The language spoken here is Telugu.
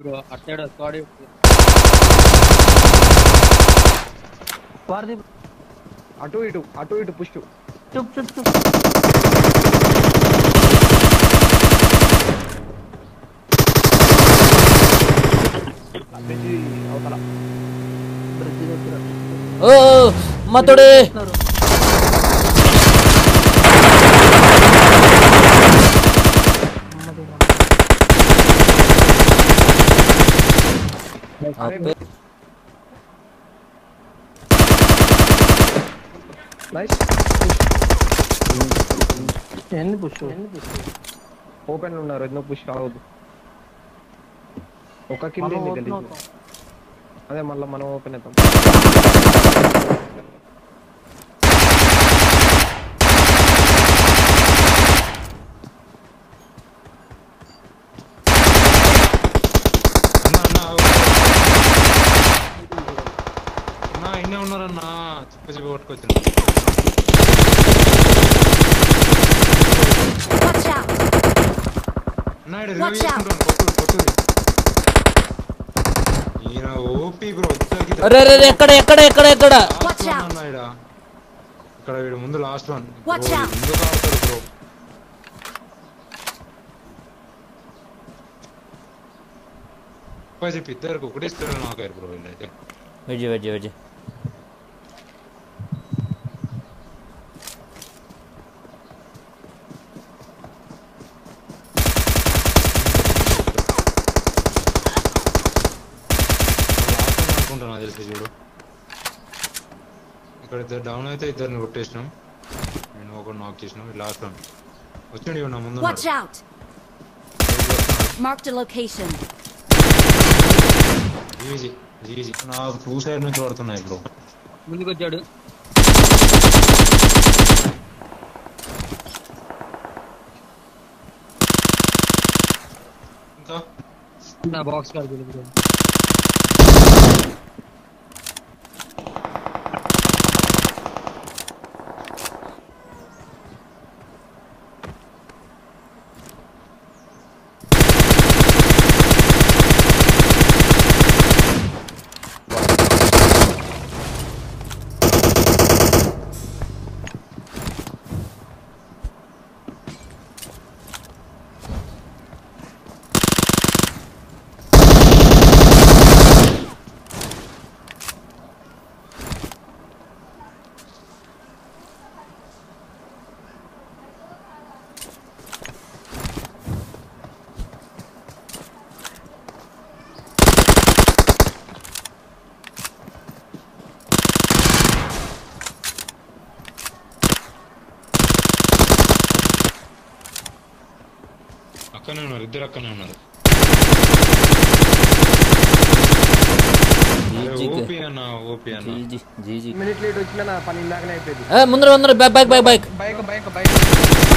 బ్రో అటు సైడ్ స్క్వాడ్ వారిది అటు ఇటు అటు ఇటు పుష్ చుప్ చుప్ చుప్. అవతల. ఓ మతోడే ఎన్ని పుష్ ఎన్ని పుష్ ఓపెన్లో ఉన్నారు ఎందుకు పుష్ కావద్దు ఒక అవుతాం. అదే మళ్ళీ మనం ఓపెన్ అవుతాం. కొట్టు ఈయన ఓపీ బ్రో వచ్చాకి అరే రే రే, ఎక్కడ ఎక్కడ ఎక్కడ ఎక్కడ Watch out. అన్న ఈడ ఇక్కడ వీడు ముందు లాస్ట్ వన్ Watch out. ఎందుకు ఆడతారు బ్రో చెప్పి ఇద్దరికి ఒకటి ఇస్తారు నాకు బ్రో వీళ్ళైతే వెజ్జి వెజ్జి వెజ్జి లాస్ట్ అనుకుంటున్నా తెలిసి చూడు ఇక్కడ ఇద్దరు డౌన్ అయితే ఇద్దరిని కొట్టేసినాం నేను ఒకటి నాక్ చేసినాం లాస్ట్ వన్ వచ్చాడు ఇవ్వ నా ముందు Watch out! Marked a location. Easy easy నాకు టూ సైడ్ నుంచి పడుతున్నాయి బ్రో ముందుకు వచ్చాడు ఇంకా నా బాక్స్ కాదు అక్కనే ఉన్నారు ఇద్దరు అక్కనే ఉన్నారు ఓపీ అన్న ఓపీ అన్న జీజీ జీజీ మినిట్ లేట్ వచ్చినా నా పని ఇందాకనే అయిపోయింది ఏ ముందర ముందర back back back bike bike bike bike Watch out!